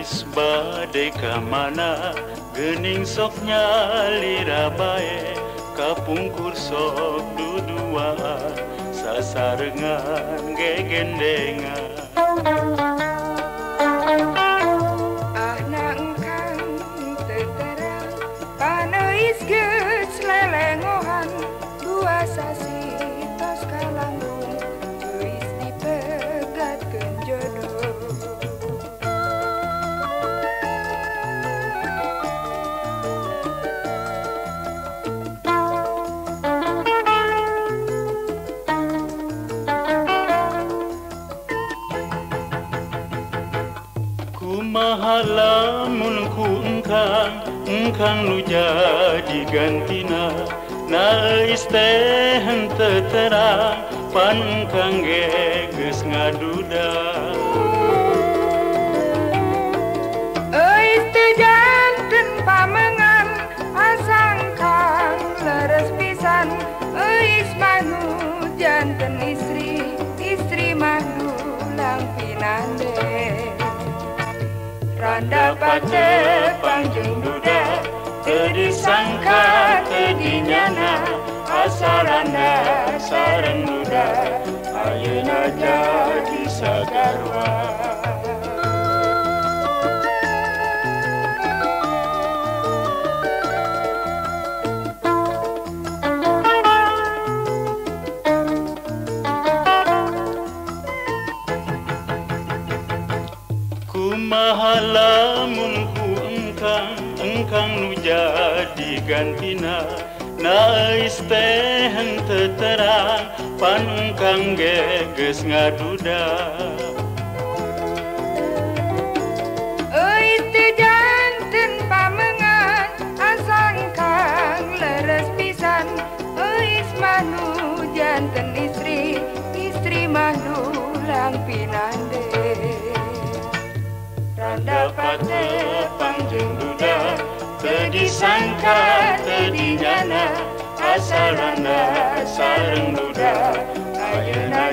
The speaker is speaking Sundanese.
Ais badai ka mana? Gening sok nyalira bae Kapungkur sok dudua Sasarengan gegendengan Kumahala munku engkang engkang lu jadi gantina. Nais teh henteu terang pan engkang geus ngaduda. dapat sepanjang duda Kedisangka kedinyana Asarana saran muda Ayuna jadi sagarwa. kumahalamunku engkang engkang nu jadi gantina. Nais teh henteu terang pan engkang ge geus ngaduda. Euy teu janten pamengan asang kang leres pisan. Euy manu janten istri istri manu lang pinan disangka terdinjana asalana sarang duda ayeuna